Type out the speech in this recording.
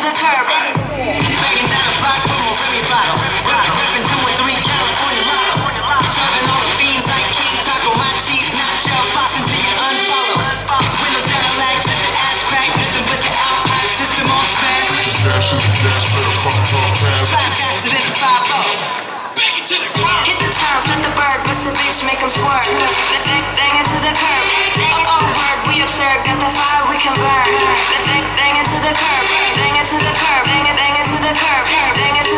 the curb. Banging down the block, boom, Remy bottle. Ripping two and three California. Serving all the like King Taco, nacho, you unfollow. Windows down just nothing but the system on the Bang the. Hit the the bird, bust a bitch, squirt. Bang, the curb. Oh, we absurd, got the fire, we can burn. Bang, the curb. Bang into the curb. Bang it, bang into the curb. Curb. Bang